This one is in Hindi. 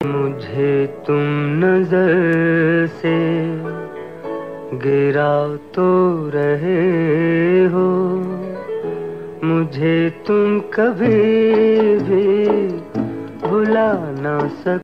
मुझे तुम नज़र से गिरा तो रहे हो। मुझे तुम कभी भी भुला ना सक